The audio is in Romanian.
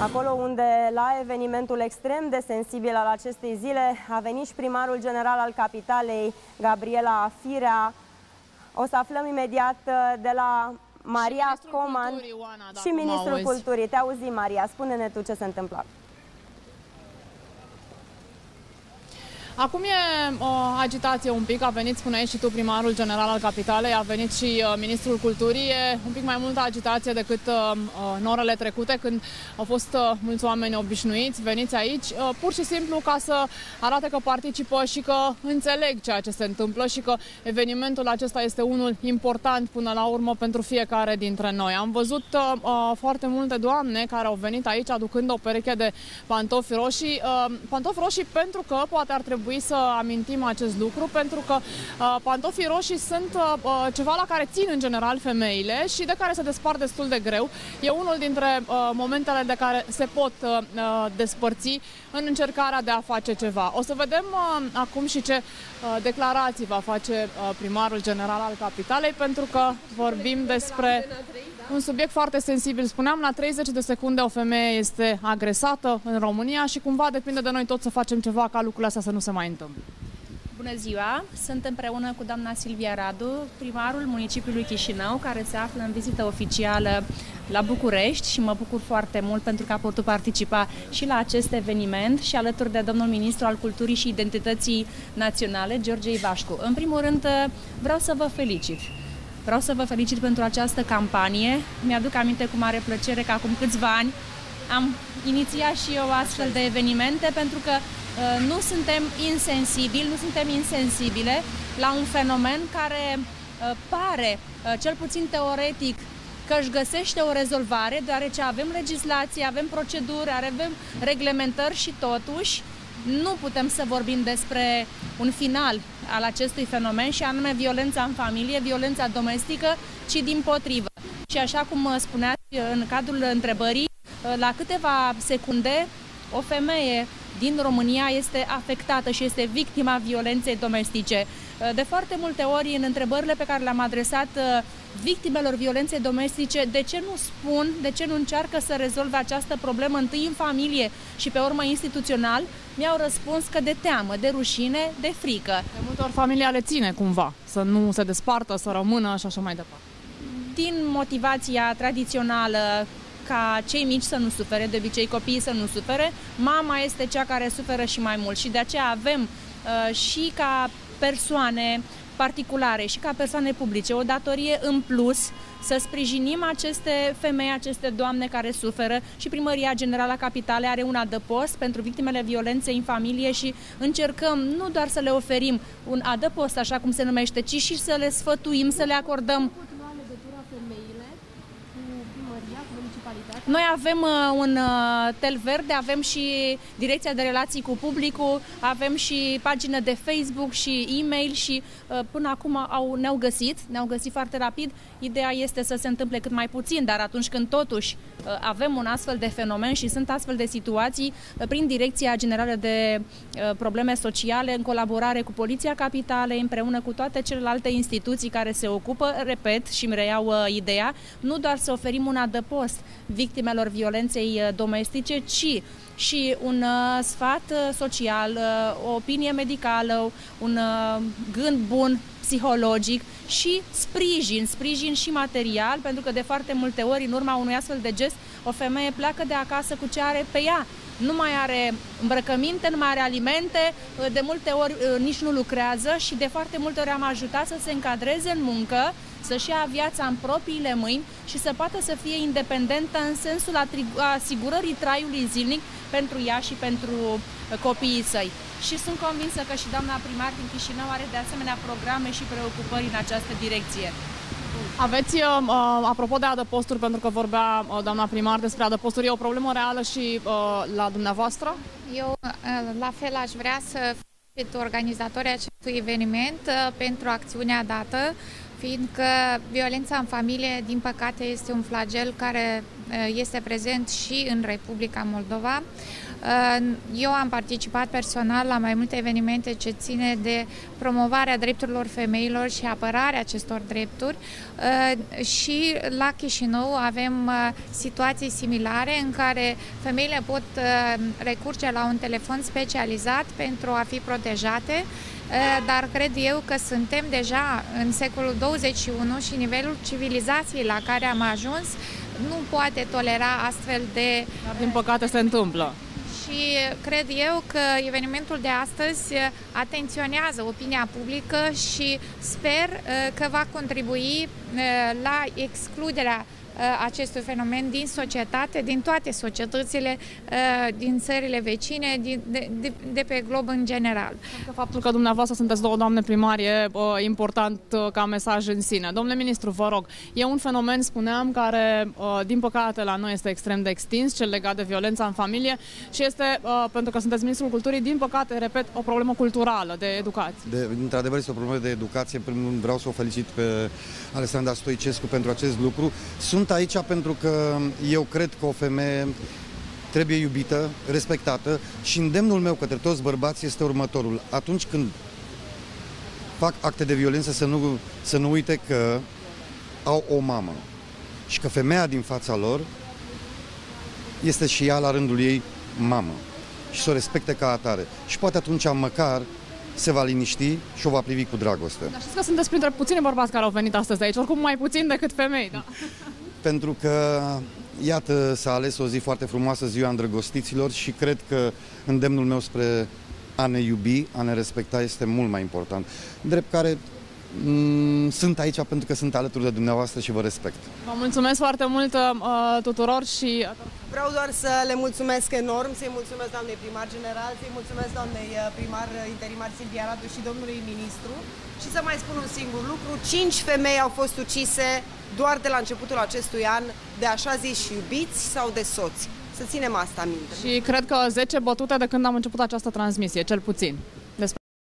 Acolo unde la evenimentul extrem de sensibil al acestei zile a venit și primarul general al capitalei, Gabriela Firea. O să aflăm imediat uh, de la Maria și Coman Culturii, Oana, și Ministrul auzi. Culturii. Te auzi, Maria. Spune-ne tu ce se întâmplă. Acum e o agitație un pic, a venit, spuneai și tu, primarul general al capitalei, a venit și uh, ministrul culturii, e un pic mai multă agitație decât uh, uh, în orele trecute, când au fost uh, mulți oameni obișnuiți, veniți aici, uh, pur și simplu ca să arate că participă și că înțeleg ceea ce se întâmplă și că evenimentul acesta este unul important până la urmă pentru fiecare dintre noi. Am văzut uh, uh, foarte multe doamne care au venit aici aducând o pereche de pantofi roșii, uh, pantofi roșii pentru că poate ar trebui să amintim acest lucru, pentru că uh, pantofii roșii sunt uh, uh, ceva la care țin în general femeile și de care se despart destul de greu. E unul dintre uh, momentele de care se pot uh, uh, despărți în încercarea de a face ceva. O să vedem uh, acum și ce uh, declarații va face uh, primarul general al capitalei, pentru că vorbim despre un subiect foarte sensibil. Spuneam, la 30 de secunde o femeie este agresată în România și cumva depinde de noi toți să facem ceva ca lucrurile astea să nu se mai întâmple. Bună ziua! Sunt împreună cu doamna Silvia Radu, primarul municipiului Chișinău, care se află în vizită oficială la București și mă bucur foarte mult pentru că a putut participa și la acest eveniment și alături de domnul ministru al Culturii și Identității Naționale, George Ivașcu. În primul rând, vreau să vă felicit. Vreau să vă felicit pentru această campanie. Mi-aduc aminte cu mare plăcere că acum câțiva ani am inițiat și eu astfel de evenimente pentru că uh, nu suntem insensibili, nu suntem insensibile la un fenomen care uh, pare, uh, cel puțin teoretic, că își găsește o rezolvare, deoarece avem legislație, avem proceduri, avem reglementări și totuși nu putem să vorbim despre un final al acestui fenomen și anume violența în familie, violența domestică, ci din potrivă. Și așa cum uh, spuneați uh, în cadrul întrebării, uh, la câteva secunde o femeie din România este afectată și este victima violenței domestice. De foarte multe ori, în întrebările pe care le-am adresat victimelor violenței domestice, de ce nu spun, de ce nu încearcă să rezolve această problemă întâi în familie și pe urmă instituțional, mi-au răspuns că de teamă, de rușine, de frică. De multe ori familia le ține cumva, să nu se despartă, să rămână și așa mai departe. Din motivația tradițională ca cei mici să nu sufere, de obicei copiii să nu sufere, mama este cea care suferă și mai mult și de aceea avem uh, și ca persoane particulare și ca persoane publice o datorie în plus să sprijinim aceste femei, aceste doamne care suferă și Primăria Generală a Capitalei are un adăpost pentru victimele violenței în familie și încercăm nu doar să le oferim un adăpost, așa cum se numește, ci și să le sfătuim, să le acordăm Noi avem uh, un uh, tel verde, avem și direcția de relații cu publicul, avem și pagină de Facebook și e-mail și uh, până acum au, ne-au găsit, ne-au găsit foarte rapid. Ideea este să se întâmple cât mai puțin, dar atunci când totuși uh, avem un astfel de fenomen și sunt astfel de situații, uh, prin Direcția Generală de uh, Probleme Sociale, în colaborare cu Poliția Capitalei, împreună cu toate celelalte instituții care se ocupă, repet și îmi reiau uh, ideea, nu doar să oferim un adăpost victimelor violenței uh, domestice, ci și un uh, sfat uh, social, uh, o opinie medicală, un uh, gând bun psihologic și sprijin, sprijin și material, pentru că de foarte multe ori, în urma unui astfel de gest, o femeie pleacă de acasă cu ce are pe ea. Nu mai are îmbrăcăminte, nu mai are alimente, uh, de multe ori uh, nici nu lucrează și de foarte multe ori am ajutat să se încadreze în muncă, să-și ia viața în propriile mâini și să poată să fie independentă în sensul asigurării traiului zilnic pentru ea și pentru uh, copiii săi. Și sunt convinsă că și doamna primar din Chișinău are de asemenea programe și preocupări în această direcție. Aveți, uh, uh, apropo de adăposturi, pentru că vorbea uh, doamna primar despre adăposturi, e o problemă reală și uh, la dumneavoastră? Eu, uh, la fel, aș vrea să felicit organizatorii acestui eveniment uh, pentru acțiunea dată, fiindcă violența în familie, din păcate, este un flagel care este prezent și în Republica Moldova. Uh, eu am participat personal la mai multe evenimente ce ține de promovarea drepturilor femeilor și apărarea acestor drepturi uh, și la Chișinău avem uh, situații similare în care femeile pot recurge la un telefon specializat pentru a fi protejate dar cred eu că suntem deja în secolul 21 și nivelul civilizației la care am ajuns nu poate tolera astfel de... Dar din păcate se întâmplă. Și cred eu că evenimentul de astăzi atenționează opinia publică și sper uh, că va contribui uh, la excluderea Uh, acestui fenomen din societate, din toate societățile uh, din țările vecine, de, de, de pe glob în general. Că faptul că dumneavoastră sunteți două doamne primari e uh, important ca mesaj în sine. Domnule ministru, vă rog, e un fenomen, spuneam, care din păcate la noi este extrem de extins, cel legat de violența în familie și este, pentru că sunteți ministrul culturii, din păcate, repet, o problemă culturală, de educație. De, într-adevăr este o problemă de educație. În primul rând vreau să o felicit pe Alexandra Stoicescu pentru acest lucru. Sunt sunt aici pentru că eu cred că o femeie trebuie iubită, respectată și îndemnul meu către toți bărbații este următorul. Atunci când fac acte de violență să nu, să nu uite că au o mamă și că femeia din fața lor este și ea la rândul ei mamă și să o respecte ca atare. Și poate atunci măcar se va liniști și o va privi cu dragoste. Dar știți că sunteți printre puțini bărbați care au venit astăzi aici, oricum mai puțin decât femei, da? Pentru că, iată, s-a ales o zi foarte frumoasă, ziua îndrăgostiților și cred că îndemnul meu spre a ne iubi, a ne respecta este mult mai important. Drept care mm, sunt aici pentru că sunt alături de dumneavoastră și vă respect. Vă mulțumesc foarte mult uh, tuturor și... Vreau doar să le mulțumesc enorm, să-i mulțumesc doamnei primar general, să-i mulțumesc doamnei uh, primar interimar Silvia Radu și domnului ministru și să mai spun un singur lucru, cinci femei au fost ucise doar de la începutul acestui an de așa zis iubiți sau de soți. Să ținem asta minte. Și cred că 10 bătute de când am început această transmisie, cel puțin.